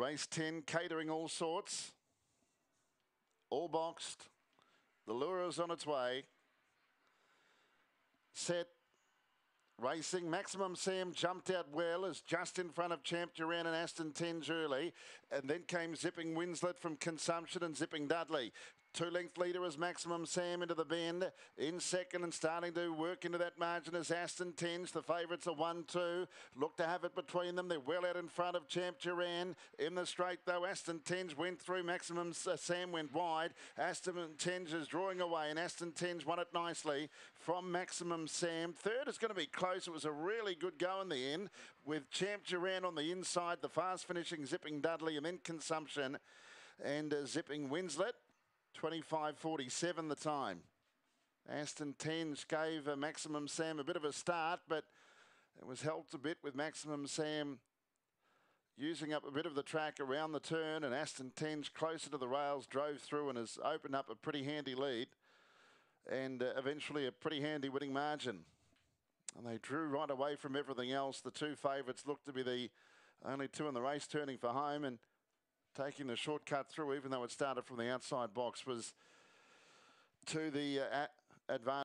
Race 10, catering all sorts. All boxed. The lure is on its way. Set. Racing, Maximum Sam jumped out well as just in front of Champ Duran and Aston Tenge early. And then came Zipping Winslet from Consumption and Zipping Dudley. Two length leader is Maximum Sam into the bend. In second and starting to work into that margin is Aston Tenge. The favourites are 1 2. Look to have it between them. They're well out in front of Champ Duran. In the straight, though, Aston Tenge went through. Maximum uh, Sam went wide. Aston Tenge is drawing away, and Aston Tenge won it nicely from Maximum Sam. Third is going to be close. It was a really good go in the end with Champ Duran on the inside, the fast finishing Zipping Dudley, and then Consumption and uh, Zipping Winslet. 25.47 the time. Aston Tenge gave uh, Maximum Sam a bit of a start, but it was helped a bit with Maximum Sam using up a bit of the track around the turn, and Aston Tenge closer to the rails drove through and has opened up a pretty handy lead and uh, eventually a pretty handy winning margin. And they drew right away from everything else. The two favourites looked to be the only two in the race turning for home and taking the shortcut through, even though it started from the outside box, was to the uh, advantage.